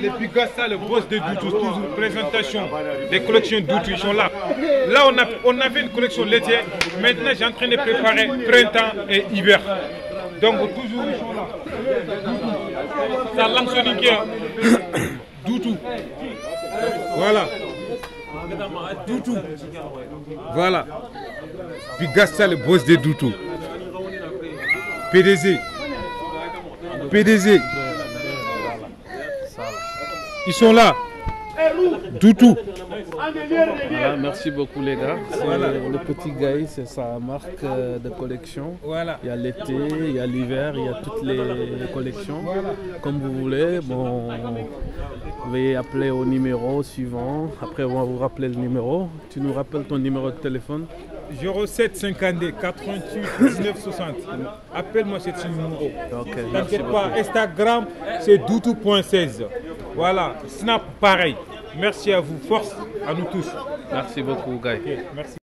Les Pigassa, le boss de Doutou, toujours présentation des collections Doutou, ils sont là. Là, on, a, on avait une collection laitière. Maintenant, j'ai en train de préparer printemps et hiver. Donc, toujours, ils sont là. Ça lance Doutou. Voilà. Doutou. Voilà. Pigassa, le boss de Doutou. PDG. PDG. Ils sont là. Doutou. Voilà, merci beaucoup les gars. Le petit Gaï, c'est sa marque euh, de collection. Voilà. Il y a l'été, il y a l'hiver, il y a toutes les collections. Comme vous voulez. Bon, veuillez appeler au numéro suivant. Après, on va vous rappeler le numéro. Tu nous rappelles ton numéro de téléphone? 07 52 88 19 60. Appelle-moi ce numéro. Ok, merci T'inquiète pas. Instagram c'est doutou.16. Voilà, Snap pareil. Merci à vous, force à nous tous. Merci beaucoup Gaï. Merci.